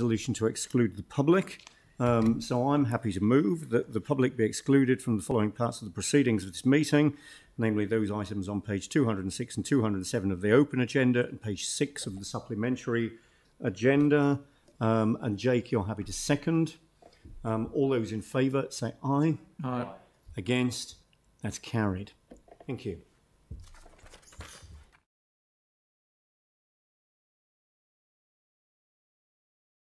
resolution to exclude the public. Um, so I'm happy to move that the public be excluded from the following parts of the proceedings of this meeting, namely those items on page 206 and 207 of the open agenda and page 6 of the supplementary agenda. Um, and Jake, you're happy to second. Um, all those in favour say aye. Aye. Against? That's carried. Thank you.